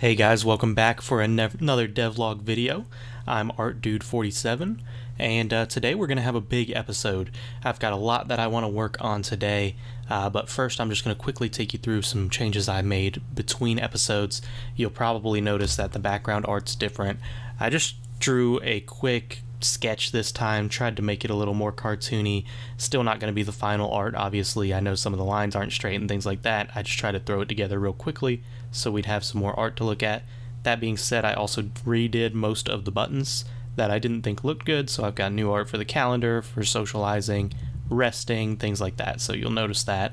Hey guys, welcome back for another devlog video. I'm ArtDude47, and uh, today we're going to have a big episode. I've got a lot that I want to work on today, uh, but first I'm just going to quickly take you through some changes I made between episodes. You'll probably notice that the background art's different. I just drew a quick sketch this time, tried to make it a little more cartoony. Still not going to be the final art, obviously. I know some of the lines aren't straight and things like that. I just tried to throw it together real quickly so we'd have some more art to look at. That being said, I also redid most of the buttons that I didn't think looked good, so I've got new art for the calendar, for socializing, resting, things like that, so you'll notice that.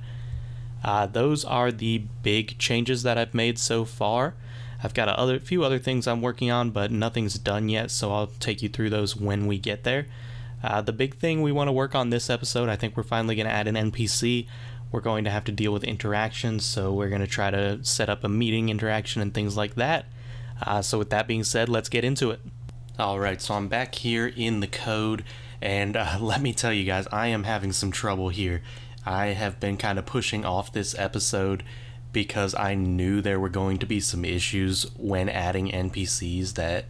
Uh, those are the big changes that I've made so far. I've got a other, few other things I'm working on, but nothing's done yet, so I'll take you through those when we get there. Uh, the big thing we want to work on this episode, I think we're finally going to add an NPC. We're going to have to deal with interactions, so we're going to try to set up a meeting interaction and things like that. Uh, so with that being said, let's get into it. Alright, so I'm back here in the code, and uh, let me tell you guys, I am having some trouble here. I have been kind of pushing off this episode because I knew there were going to be some issues when adding NPCs that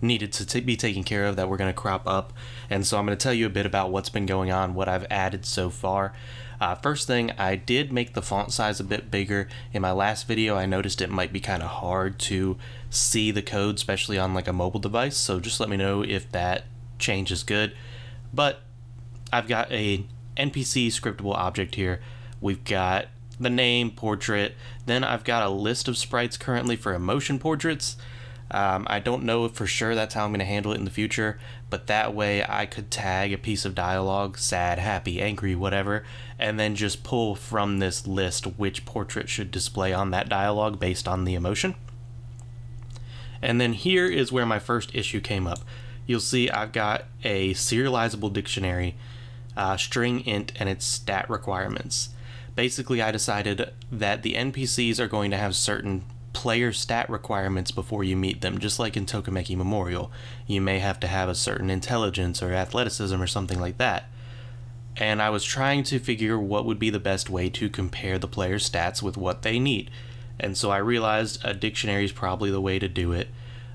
needed to be taken care of that were going to crop up. And so I'm going to tell you a bit about what's been going on, what I've added so far. Uh, first thing, I did make the font size a bit bigger. In my last video, I noticed it might be kind of hard to see the code, especially on like a mobile device. So just let me know if that change is good. But I've got a NPC scriptable object here. We've got the name, portrait. Then I've got a list of sprites currently for emotion portraits. Um, I don't know for sure that's how I'm going to handle it in the future, but that way I could tag a piece of dialogue, sad, happy, angry, whatever, and then just pull from this list which portrait should display on that dialogue based on the emotion. And then here is where my first issue came up. You'll see I've got a serializable dictionary, uh, string int, and its stat requirements basically I decided that the NPCs are going to have certain player stat requirements before you meet them, just like in Tokimeki Memorial. You may have to have a certain intelligence or athleticism or something like that. And I was trying to figure what would be the best way to compare the player's stats with what they need. And so I realized a dictionary is probably the way to do it.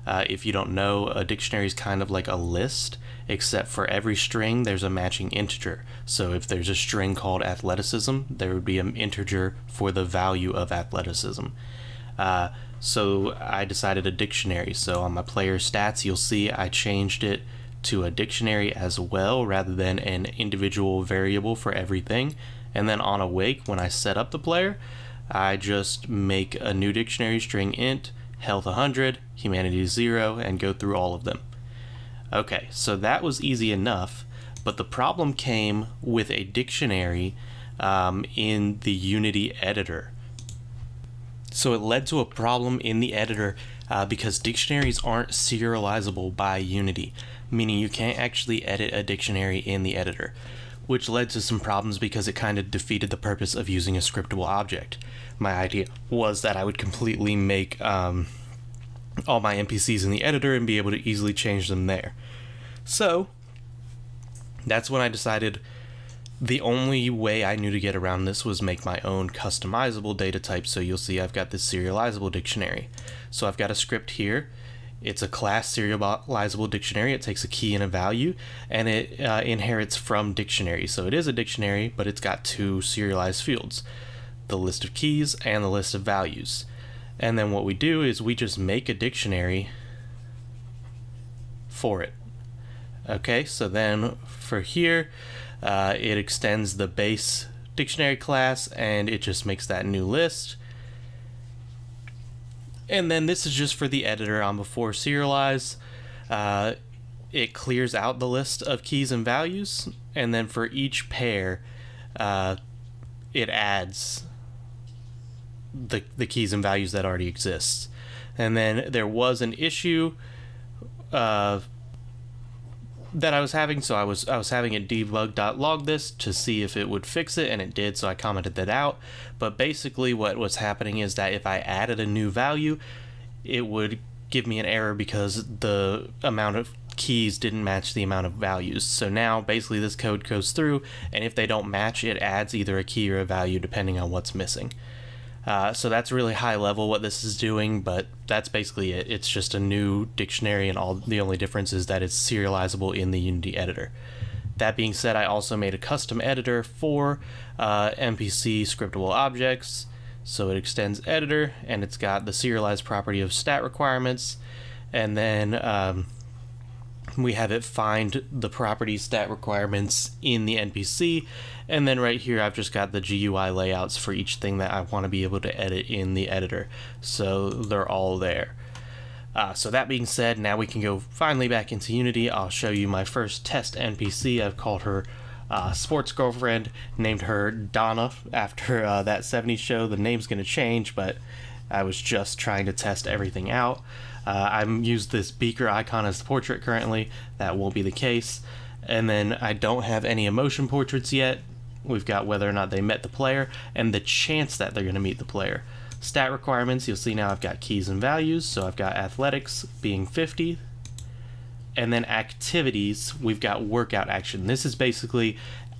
Uh, if you don't know, a dictionary is kind of like a list, except for every string there's a matching integer. So if there's a string called athleticism, there would be an integer for the value of athleticism. Uh, so I decided a dictionary. So on my player stats, you'll see I changed it to a dictionary as well rather than an individual variable for everything. And then on awake, when I set up the player, I just make a new dictionary string int health 100, humanity 0, and go through all of them. Okay, so that was easy enough, but the problem came with a dictionary um, in the Unity editor. So it led to a problem in the editor uh, because dictionaries aren't serializable by Unity, meaning you can't actually edit a dictionary in the editor, which led to some problems because it kind of defeated the purpose of using a scriptable object my idea was that I would completely make um, all my NPCs in the editor and be able to easily change them there. So that's when I decided the only way I knew to get around this was make my own customizable data type. So you'll see I've got this serializable dictionary. So I've got a script here. It's a class serializable dictionary. It takes a key and a value, and it uh, inherits from dictionary. So it is a dictionary, but it's got two serialized fields the list of keys and the list of values. And then what we do is we just make a dictionary for it. Okay, so then for here, uh, it extends the base dictionary class and it just makes that new list. And then this is just for the editor on before serialize. Uh, it clears out the list of keys and values, and then for each pair, uh, it adds the, the keys and values that already exist. And then there was an issue uh, that I was having, so I was I was having it debug.log this to see if it would fix it, and it did, so I commented that out. But basically what was happening is that if I added a new value, it would give me an error because the amount of keys didn't match the amount of values. So now basically this code goes through, and if they don't match, it adds either a key or a value depending on what's missing. Uh, so that's really high level what this is doing, but that's basically it. It's just a new dictionary, and all the only difference is that it's serializable in the Unity editor. That being said, I also made a custom editor for uh, NPC scriptable objects. So it extends editor, and it's got the serialized property of stat requirements, and then um, we have it find the property stat requirements in the NPC and then right here I've just got the GUI layouts for each thing that I want to be able to edit in the editor. So they're all there. Uh, so that being said now we can go finally back into Unity. I'll show you my first test NPC I've called her uh, sports girlfriend named her Donna. After uh, that 70s show the name's gonna change but I was just trying to test everything out uh, I'm used this beaker icon as the portrait currently. That won't be the case. And then I don't have any emotion portraits yet. We've got whether or not they met the player and the chance that they're going to meet the player. Stat requirements, you'll see now I've got keys and values. So I've got athletics being 50. And then activities, we've got workout action. This is basically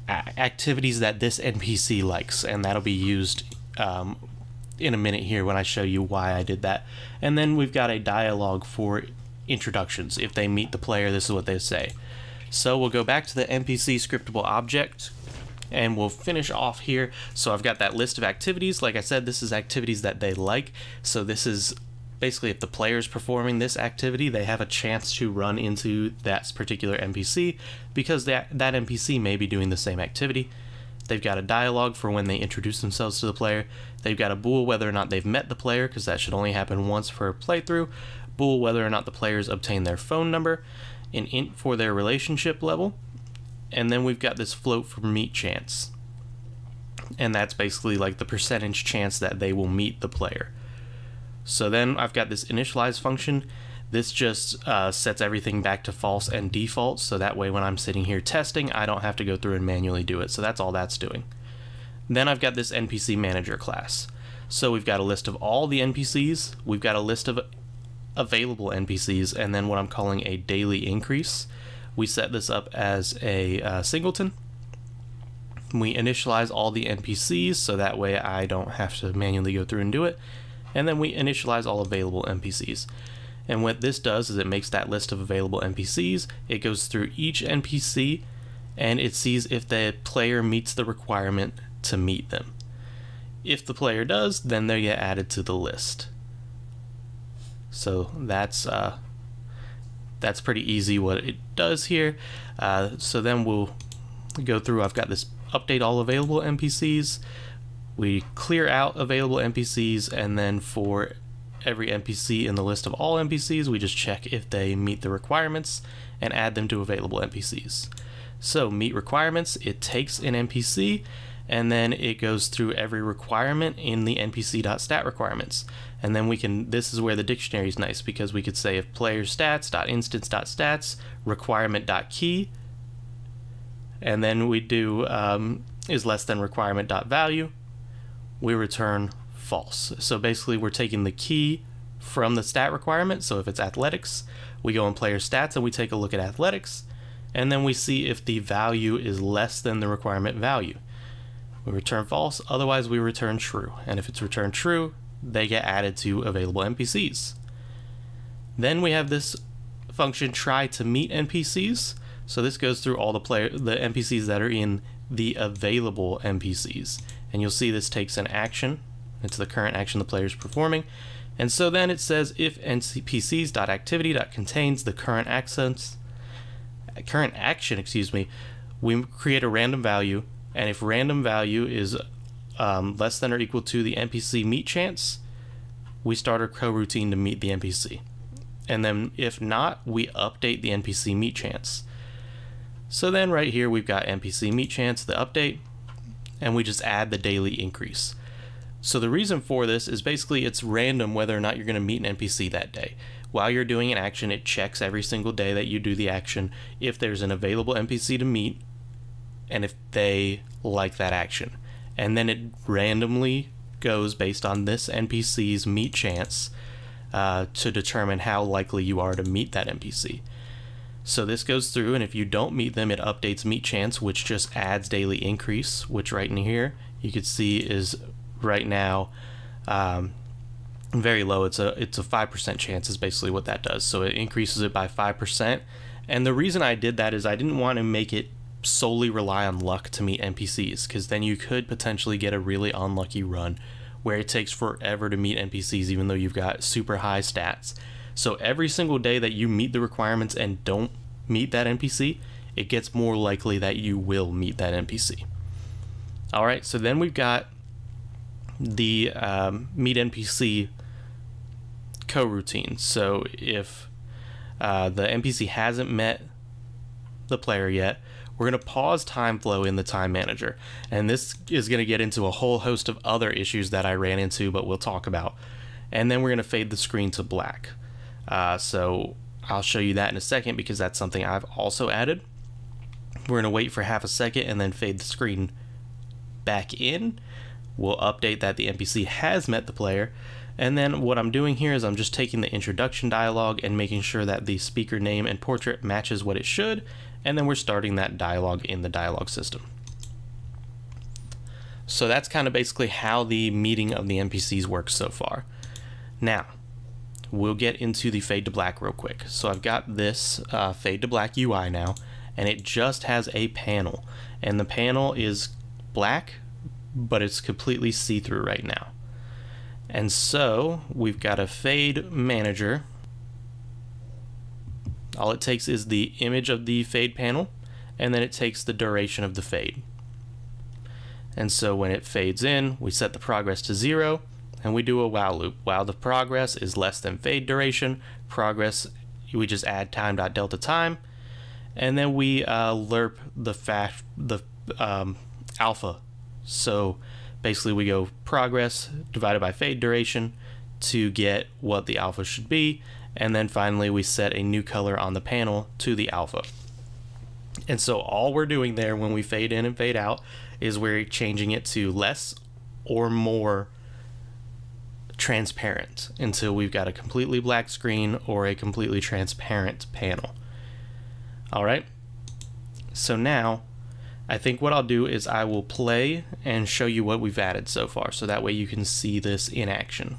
activities that this NPC likes, and that'll be used um, in a minute here when I show you why I did that. And then we've got a dialogue for introductions. If they meet the player, this is what they say. So we'll go back to the NPC scriptable object and we'll finish off here. So I've got that list of activities. Like I said, this is activities that they like. So this is basically if the player is performing this activity, they have a chance to run into that particular NPC because that, that NPC may be doing the same activity. They've got a dialogue for when they introduce themselves to the player. They've got a bool whether or not they've met the player, because that should only happen once per playthrough. Bool whether or not the players obtain their phone number. An int for their relationship level. And then we've got this float for meet chance. And that's basically like the percentage chance that they will meet the player. So then I've got this initialize function this just uh, sets everything back to false and default, so that way when I'm sitting here testing, I don't have to go through and manually do it. So that's all that's doing. Then I've got this NPC manager class. So we've got a list of all the NPCs, we've got a list of available NPCs, and then what I'm calling a daily increase. We set this up as a uh, singleton. We initialize all the NPCs, so that way I don't have to manually go through and do it. And then we initialize all available NPCs. And what this does is it makes that list of available NPCs. It goes through each NPC and it sees if the player meets the requirement to meet them. If the player does, then they get added to the list. So that's uh, that's pretty easy what it does here. Uh, so then we'll go through. I've got this update all available NPCs. We clear out available NPCs, and then for every NPC in the list of all NPCs, we just check if they meet the requirements and add them to available NPCs. So meet requirements, it takes an NPC and then it goes through every requirement in the npc.stat requirements. And then we can, this is where the dictionary is nice because we could say if player stats.instance.stats requirement.key and then we do um, is less than requirement.value, we return false. So basically we're taking the key from the stat requirement. So if it's athletics, we go in player stats and we take a look at athletics and then we see if the value is less than the requirement value. We return false, otherwise we return true. And if it's returned true, they get added to available NPCs. Then we have this function try to meet NPCs. So this goes through all the player the NPCs that are in the available NPCs. And you'll see this takes an action it's the current action the player is performing. And so then it says if npcs.activity.contains the current accents, current action, excuse me, we create a random value, and if random value is um, less than or equal to the NPC meet chance, we start our coroutine to meet the NPC. And then if not, we update the NPC meet chance. So then right here we've got NPC meet chance, the update, and we just add the daily increase. So the reason for this is basically it's random whether or not you're going to meet an NPC that day. While you're doing an action, it checks every single day that you do the action if there's an available NPC to meet and if they like that action. And then it randomly goes based on this NPC's meet chance uh, to determine how likely you are to meet that NPC. So this goes through, and if you don't meet them, it updates meet chance, which just adds daily increase, which right in here you could see is right now Um, very low. It's a it's a five percent chance is basically what that does. So it increases it by five percent. And the reason I did that is I didn't want to make it solely rely on luck to meet NPCs, because then you could potentially get a really unlucky run where it takes forever to meet NPCs even though you've got super high stats. So every single day that you meet the requirements and don't meet that NPC, it gets more likely that you will meet that NPC. All right, so then we've got the um, meet NPC coroutine. So if uh, the NPC hasn't met the player yet, we're going to pause time flow in the time manager. And this is going to get into a whole host of other issues that I ran into, but we'll talk about. And then we're going to fade the screen to black. Uh, so I'll show you that in a second because that's something I've also added. We're going to wait for half a second and then fade the screen back in. We'll update that the NPC has met the player. And then what I'm doing here is I'm just taking the introduction dialogue and making sure that the speaker name and portrait matches what it should. And then we're starting that dialogue in the dialogue system. So that's kind of basically how the meeting of the NPCs works so far. Now, we'll get into the fade to black real quick. So I've got this uh, fade to black UI now, and it just has a panel. And the panel is black, but it's completely see-through right now. And so we've got a fade manager. All it takes is the image of the fade panel, and then it takes the duration of the fade. And so when it fades in, we set the progress to zero, and we do a while loop. While the progress is less than fade duration, progress, we just add time.delta time, and then we uh, lerp the fact the um, alpha. So basically we go progress divided by fade duration to get what the alpha should be, and then finally we set a new color on the panel to the alpha. And so all we're doing there when we fade in and fade out is we're changing it to less or more transparent until we've got a completely black screen or a completely transparent panel. All right. So now I think what I'll do is I will play and show you what we've added so far so that way you can see this in action.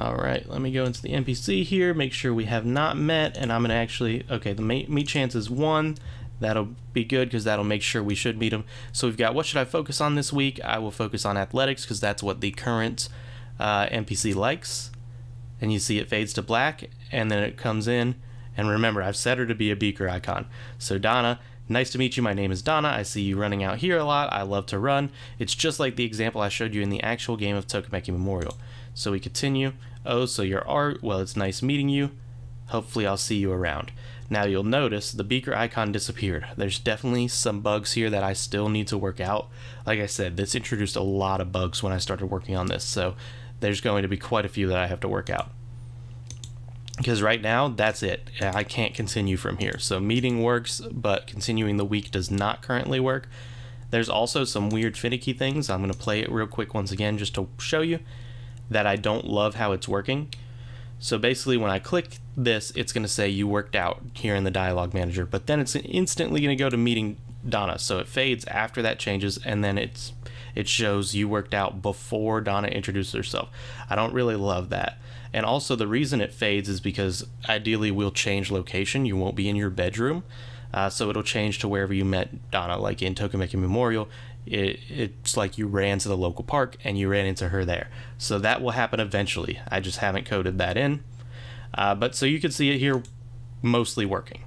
All right, let me go into the NPC here, make sure we have not met, and I'm gonna actually, okay, the meet chance is one. That'll be good because that'll make sure we should meet them. So we've got what should I focus on this week? I will focus on athletics because that's what the current uh, NPC likes. And you see it fades to black and then it comes in. And remember, I've set her to be a beaker icon. So Donna, nice to meet you. My name is Donna. I see you running out here a lot. I love to run. It's just like the example I showed you in the actual game of Tokimeki Memorial. So we continue. Oh, so your art. Well, it's nice meeting you. Hopefully I'll see you around. Now you'll notice the beaker icon disappeared. There's definitely some bugs here that I still need to work out. Like I said, this introduced a lot of bugs when I started working on this, so there's going to be quite a few that I have to work out. Because right now, that's it. I can't continue from here. So meeting works, but continuing the week does not currently work. There's also some weird finicky things. I'm going to play it real quick once again just to show you that I don't love how it's working. So basically when I click this, it's going to say you worked out here in the dialog manager, but then it's instantly going to go to meeting Donna. So it fades after that changes and then it's it shows you worked out before Donna introduced herself. I don't really love that. And also the reason it fades is because ideally we'll change location. You won't be in your bedroom. Uh, so it'll change to wherever you met Donna, like in Tokimeki Memorial. It, it's like you ran to the local park and you ran into her there. So that will happen eventually. I just haven't coded that in. Uh, but so you can see it here mostly working.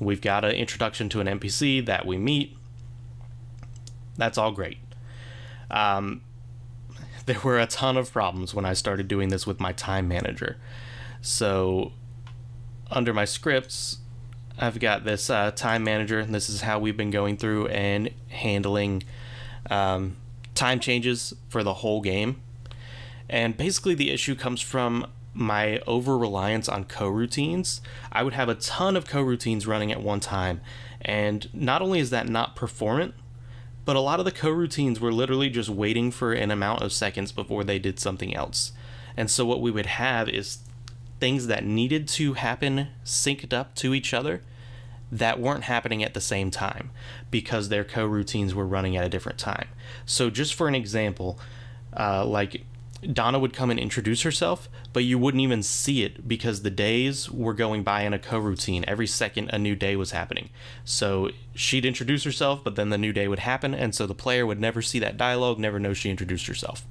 We've got an introduction to an NPC that we meet. That's all great. Um, there were a ton of problems when I started doing this with my time manager. So under my scripts, I've got this uh, time manager. And this is how we've been going through and handling um, time changes for the whole game. And basically, the issue comes from my over reliance on coroutines. I would have a ton of coroutines running at one time, and not only is that not performant, but a lot of the coroutines were literally just waiting for an amount of seconds before they did something else. And so, what we would have is things that needed to happen synced up to each other that weren't happening at the same time because their coroutines were running at a different time. So, just for an example, uh, like Donna would come and introduce herself, but you wouldn't even see it because the days were going by in a co-routine. Every second, a new day was happening. So she'd introduce herself, but then the new day would happen, and so the player would never see that dialogue, never know she introduced herself.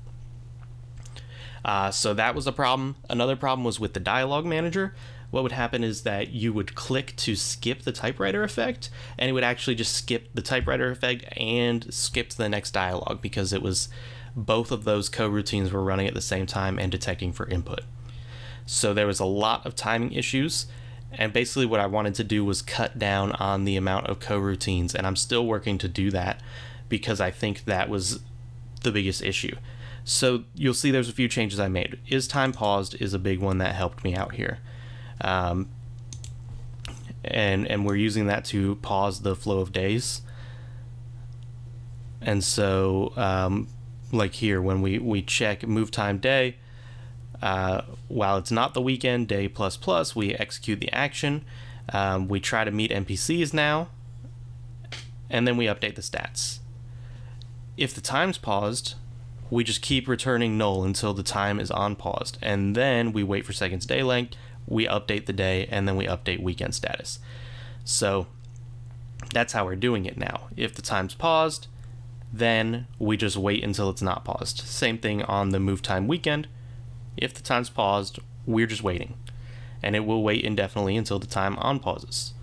Uh, so that was a problem. Another problem was with the dialogue manager. What would happen is that you would click to skip the typewriter effect, and it would actually just skip the typewriter effect and skip the next dialogue because it was both of those coroutines were running at the same time and detecting for input. So there was a lot of timing issues, and basically what I wanted to do was cut down on the amount of coroutines, and I'm still working to do that because I think that was the biggest issue. So you'll see there's a few changes I made. Is time paused is a big one that helped me out here. Um, and and we're using that to pause the flow of days. And so um, like here when we, we check move time day, uh, while it's not the weekend, day plus plus, we execute the action. Um, we try to meet NPCs now, and then we update the stats. If the time's paused, we just keep returning null until the time is on paused, and then we wait for seconds day length, we update the day, and then we update weekend status. So that's how we're doing it now. If the time's paused, then we just wait until it's not paused. Same thing on the move time weekend. If the time's paused, we're just waiting. And it will wait indefinitely until the time unpauses.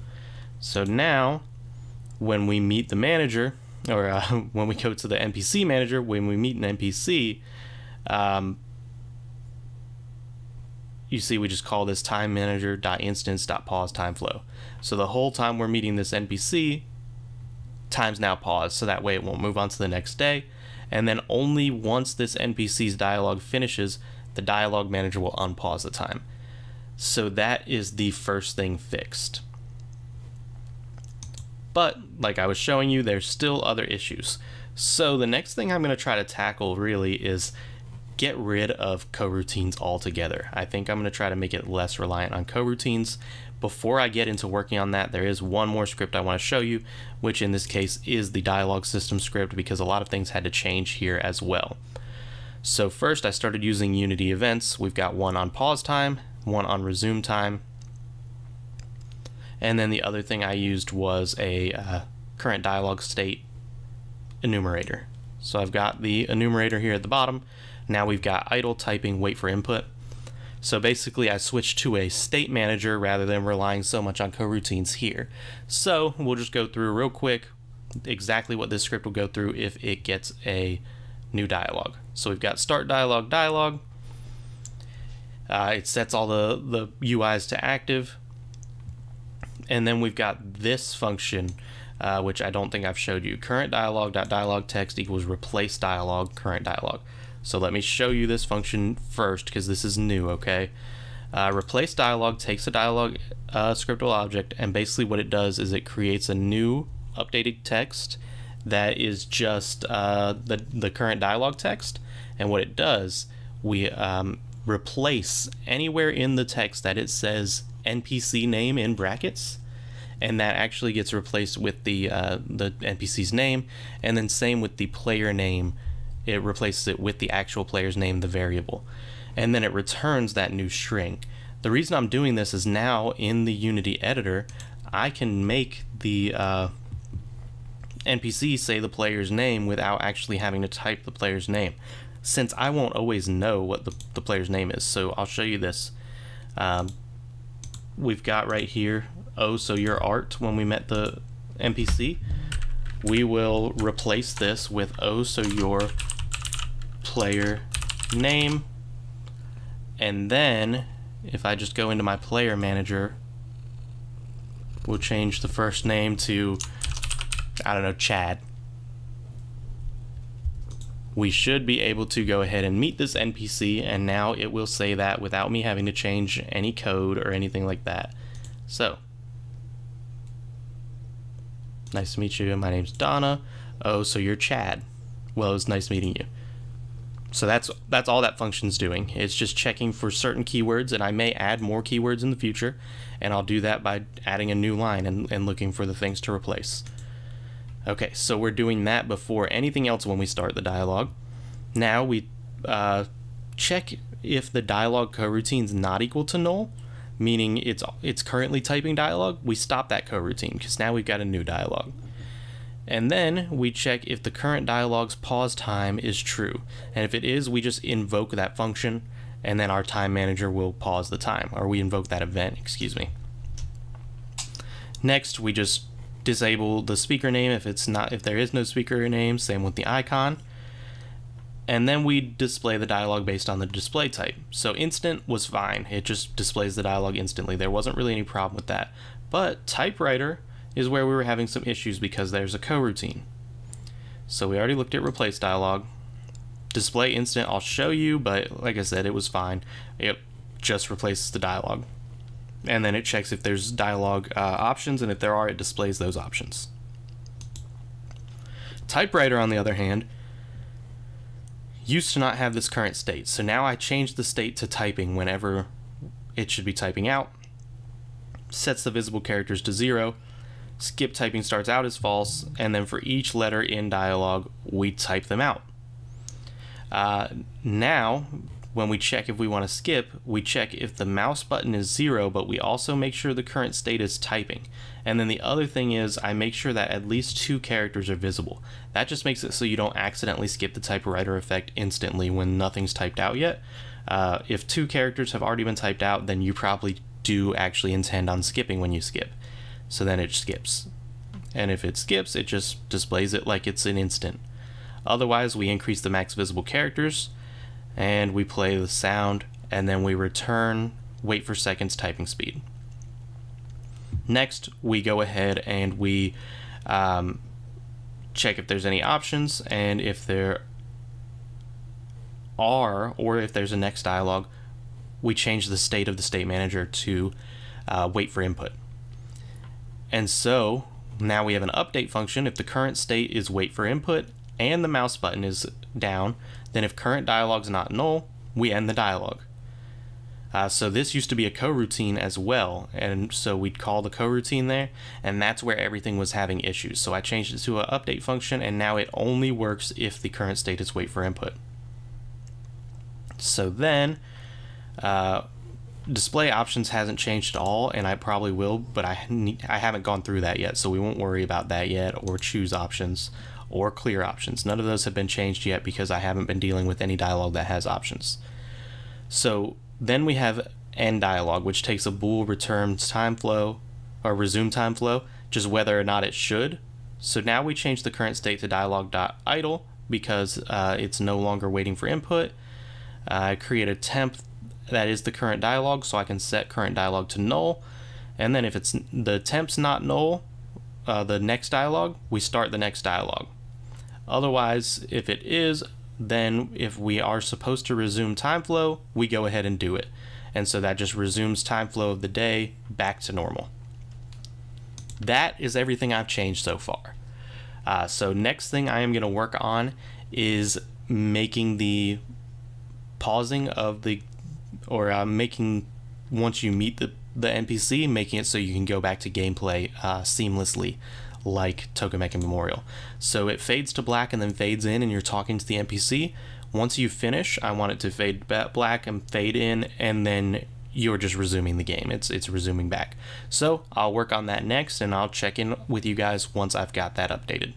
So now, when we meet the manager, or uh, when we go to the NPC manager, when we meet an NPC, um, you see we just call this time manager dot instance dot pause time flow. So the whole time we're meeting this NPC, time's now paused so that way it won't move on to the next day. And then only once this NPC's dialogue finishes, the dialogue manager will unpause the time. So that is the first thing fixed. But like I was showing you, there's still other issues. So the next thing I'm going to try to tackle really is get rid of coroutines altogether. I think I'm going to try to make it less reliant on coroutines before I get into working on that, there is one more script I want to show you, which in this case is the dialogue system script because a lot of things had to change here as well. So first I started using Unity events. We've got one on pause time, one on resume time, and then the other thing I used was a uh, current dialogue state enumerator. So I've got the enumerator here at the bottom. Now we've got idle typing wait for input. So basically I switched to a state manager rather than relying so much on coroutines here. So we'll just go through real quick exactly what this script will go through if it gets a new dialogue. So we've got start dialogue dialogue. Uh, it sets all the, the UIs to active. And then we've got this function, uh, which I don't think I've showed you. Current dialogue text equals replace dialogue current dialogue. So let me show you this function first because this is new, okay? Uh, replace dialog takes a dialog uh, scriptable object and basically what it does is it creates a new updated text that is just uh, the, the current dialog text and what it does we um, replace anywhere in the text that it says NPC name in brackets and that actually gets replaced with the uh, the NPC's name and then same with the player name it replaces it with the actual player's name, the variable, and then it returns that new string. The reason I'm doing this is now in the Unity editor, I can make the uh, NPC say the player's name without actually having to type the player's name, since I won't always know what the, the player's name is. So I'll show you this. Um, we've got right here, oh, so your art when we met the NPC. We will replace this with oh, so your player name. And then if I just go into my player manager, we'll change the first name to, I don't know, Chad. We should be able to go ahead and meet this NPC and now it will say that without me having to change any code or anything like that. So, nice to meet you. My name's Donna. Oh, so you're Chad. Well, it was nice meeting you. So that's that's all that function's doing. It's just checking for certain keywords, and I may add more keywords in the future, and I'll do that by adding a new line and, and looking for the things to replace. Okay, so we're doing that before anything else when we start the dialog. Now we uh, check if the dialog coroutine is not equal to null, meaning it's it's currently typing dialog. We stop that coroutine because now we've got a new dialog. And then we check if the current dialog's pause time is true. And if it is, we just invoke that function and then our time manager will pause the time, or we invoke that event, excuse me. Next, we just disable the speaker name if it's not if there is no speaker name, same with the icon. And then we display the dialog based on the display type. So instant was fine. It just displays the dialog instantly. There wasn't really any problem with that. But typewriter is where we were having some issues because there's a coroutine. So we already looked at replace dialog. Display instant I'll show you, but like I said, it was fine. It just replaces the dialog. And then it checks if there's dialog uh, options, and if there are, it displays those options. Typewriter, on the other hand, used to not have this current state. So now I change the state to typing whenever it should be typing out. Sets the visible characters to zero, skip typing starts out as false, and then for each letter in dialog, we type them out. Uh, now, when we check if we want to skip, we check if the mouse button is zero, but we also make sure the current state is typing. And then the other thing is I make sure that at least two characters are visible. That just makes it so you don't accidentally skip the typewriter effect instantly when nothing's typed out yet. Uh, if two characters have already been typed out, then you probably do actually intend on skipping when you skip so then it skips. And if it skips, it just displays it like it's an instant. Otherwise, we increase the max visible characters, and we play the sound, and then we return wait for seconds typing speed. Next, we go ahead and we um, check if there's any options, and if there are, or if there's a next dialog, we change the state of the state manager to uh, wait for input. And so now we have an update function. If the current state is wait for input and the mouse button is down, then if current dialog is not null, we end the dialog. Uh, so this used to be a coroutine as well, and so we'd call the coroutine there, and that's where everything was having issues. So I changed it to an update function, and now it only works if the current state is wait for input. So then, uh, display options hasn't changed at all and I probably will but I, I haven't gone through that yet so we won't worry about that yet or choose options or clear options. None of those have been changed yet because I haven't been dealing with any dialog that has options. So then we have end dialog which takes a bool returns time flow or resume time flow just whether or not it should. So now we change the current state to dialog.idle because uh, it's no longer waiting for input. I create a temp that is the current dialog, so I can set current dialog to null. And then if it's the temp's not null, uh, the next dialog, we start the next dialog. Otherwise, if it is, then if we are supposed to resume time flow, we go ahead and do it. And so that just resumes time flow of the day back to normal. That is everything I've changed so far. Uh, so next thing I am going to work on is making the pausing of the or uh, making once you meet the the NPC, making it so you can go back to gameplay uh, seamlessly, like Tokimeki Memorial. So it fades to black and then fades in, and you're talking to the NPC. Once you finish, I want it to fade black and fade in, and then you're just resuming the game. It's it's resuming back. So I'll work on that next, and I'll check in with you guys once I've got that updated.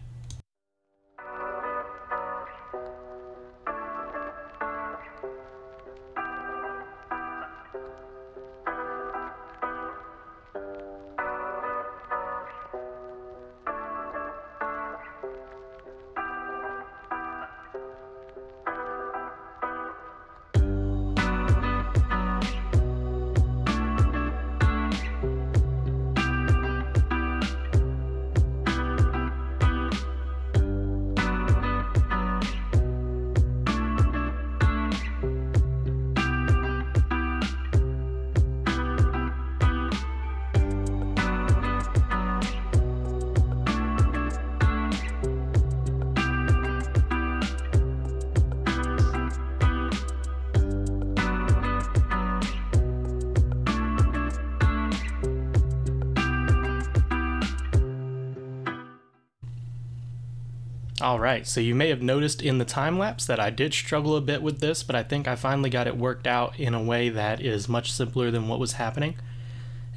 Alright, so you may have noticed in the time lapse that I did struggle a bit with this, but I think I finally got it worked out in a way that is much simpler than what was happening.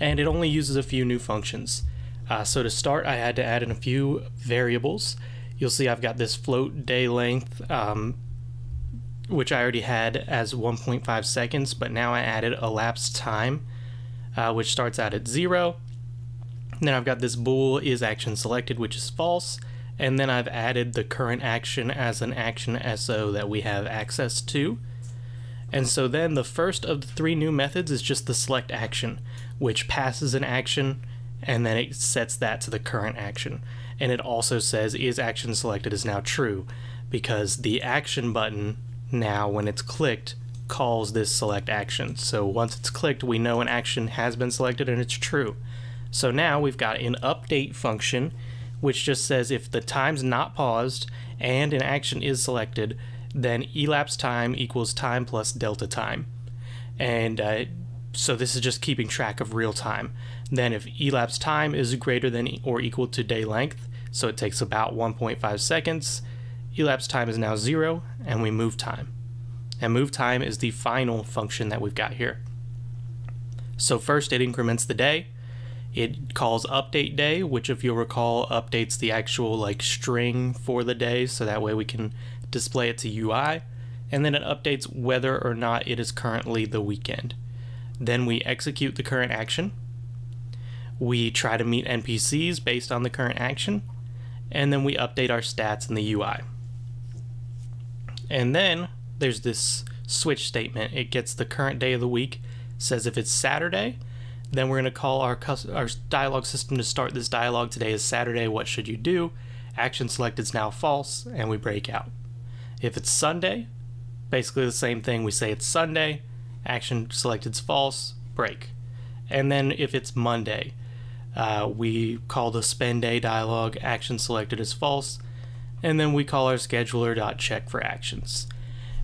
And it only uses a few new functions. Uh, so to start, I had to add in a few variables. You'll see I've got this float day length, um, which I already had as 1.5 seconds, but now I added elapsed time, uh, which starts out at zero. And then I've got this bool is action selected, which is false and then I've added the current action as an action SO that we have access to. And so then the first of the three new methods is just the select action, which passes an action and then it sets that to the current action. And it also says is action selected is now true because the action button now when it's clicked calls this select action. So once it's clicked, we know an action has been selected and it's true. So now we've got an update function which just says if the time's not paused and an action is selected, then elapsed time equals time plus delta time. And uh, so this is just keeping track of real time. Then if elapsed time is greater than or equal to day length, so it takes about 1.5 seconds, elapsed time is now zero, and we move time. And move time is the final function that we've got here. So first it increments the day, it calls update day, which if you'll recall updates the actual like string for the day so that way we can display it to UI. And then it updates whether or not it is currently the weekend. Then we execute the current action. We try to meet NPCs based on the current action. And then we update our stats in the UI. And then there's this switch statement. It gets the current day of the week, says if it's Saturday, then we're going to call our, our dialog system to start this dialogue. Today is Saturday, what should you do? Action selected is now false, and we break out. If it's Sunday, basically the same thing. We say it's Sunday, action selected is false, break. And then if it's Monday, uh, we call the spend day dialog, action selected is false, and then we call our scheduler.check for actions.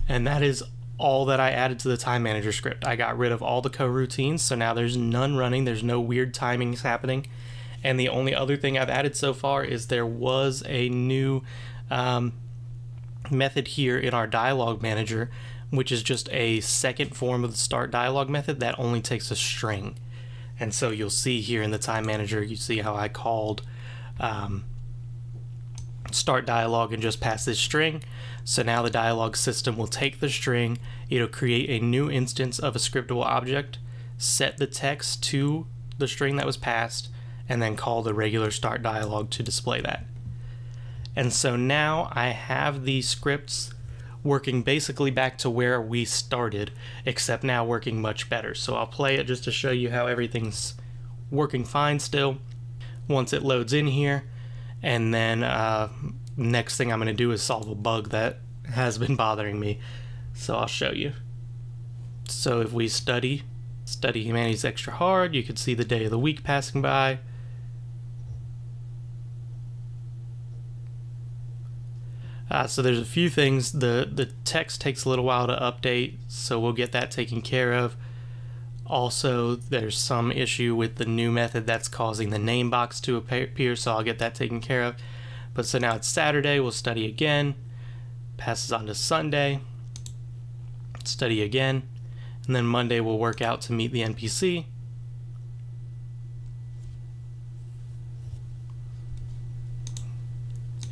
And that is all that I added to the time manager script. I got rid of all the coroutines, so now there's none running, there's no weird timings happening. And the only other thing I've added so far is there was a new um, method here in our dialog manager, which is just a second form of the start dialog method that only takes a string. And so you'll see here in the time manager, you see how I called um, start dialog and just pass this string. So now the dialog system will take the string, it'll create a new instance of a scriptable object, set the text to the string that was passed, and then call the regular start dialog to display that. And so now I have the scripts working basically back to where we started, except now working much better. So I'll play it just to show you how everything's working fine still. Once it loads in here, and then uh, next thing I'm going to do is solve a bug that has been bothering me. So I'll show you. So if we study, study humanities extra hard, you could see the day of the week passing by. Uh, so there's a few things. The, the text takes a little while to update, so we'll get that taken care of. Also, there's some issue with the new method that's causing the name box to appear, so I'll get that taken care of. But so now it's Saturday, we'll study again. Passes on to Sunday, study again. And then Monday we'll work out to meet the NPC.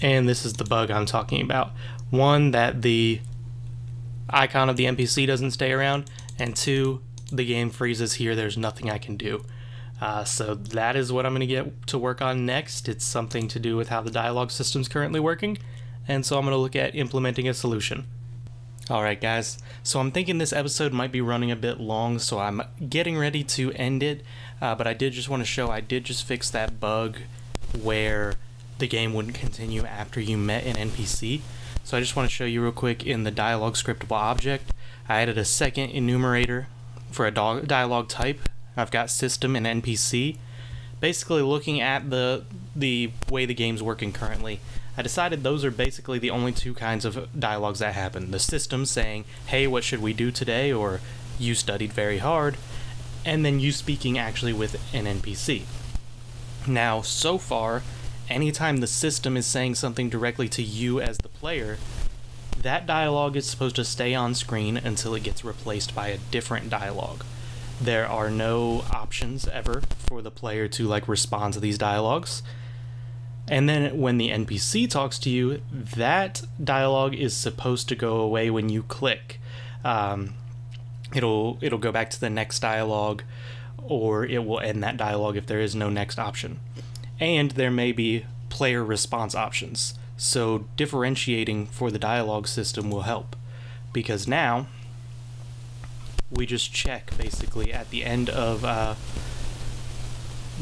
And this is the bug I'm talking about. One, that the icon of the NPC doesn't stay around, and two, the game freezes here, there's nothing I can do. Uh, so that is what I'm going to get to work on next. It's something to do with how the dialogue system's currently working, and so I'm going to look at implementing a solution. Alright guys, so I'm thinking this episode might be running a bit long, so I'm getting ready to end it, uh, but I did just want to show I did just fix that bug where the game wouldn't continue after you met an NPC. So I just want to show you real quick in the dialogue scriptable object, I added a second enumerator for a dialogue type I've got system and NPC. Basically looking at the the way the game's working currently, I decided those are basically the only two kinds of dialogues that happen. The system saying, hey, what should we do today? Or you studied very hard. And then you speaking actually with an NPC. Now, so far, anytime the system is saying something directly to you as the player, that dialogue is supposed to stay on screen until it gets replaced by a different dialogue. There are no options ever for the player to like respond to these dialogues. And then when the NPC talks to you, that dialogue is supposed to go away when you click. Um, it'll it'll go back to the next dialogue, or it will end that dialogue if there is no next option. And there may be player response options. So differentiating for the dialogue system will help, because now we just check basically at the end of uh,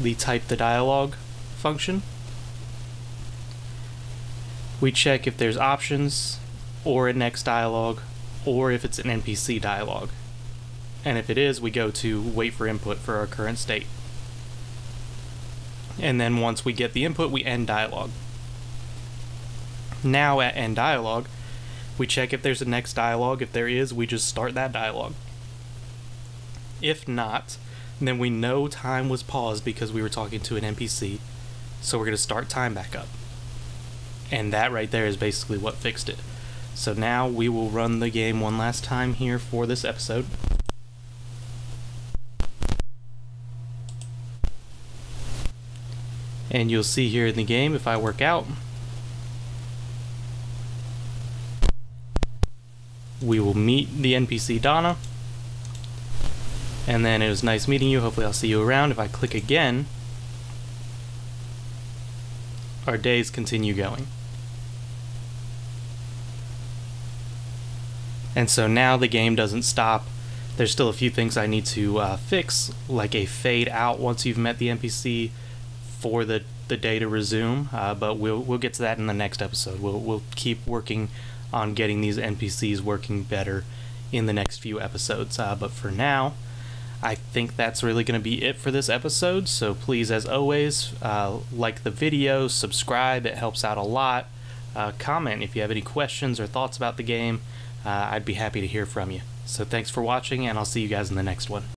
the type the dialogue function. We check if there's options or a next dialogue or if it's an NPC dialogue. And if it is, we go to wait for input for our current state. And then once we get the input, we end dialogue. Now at end dialogue, we check if there's a next dialogue. If there is, we just start that dialogue. If not, then we know time was paused because we were talking to an NPC, so we're going to start time back up. And that right there is basically what fixed it. So now we will run the game one last time here for this episode. And you'll see here in the game if I work out, we will meet the NPC Donna and then it was nice meeting you. Hopefully I'll see you around. If I click again, our days continue going. And so now the game doesn't stop. There's still a few things I need to uh, fix, like a fade out once you've met the NPC for the, the day to resume. Uh, but we'll we'll get to that in the next episode. We'll we'll keep working on getting these NPCs working better in the next few episodes. Uh, but for now. I think that's really going to be it for this episode. So please, as always, uh, like the video, subscribe, it helps out a lot. Uh, comment if you have any questions or thoughts about the game. Uh, I'd be happy to hear from you. So thanks for watching, and I'll see you guys in the next one.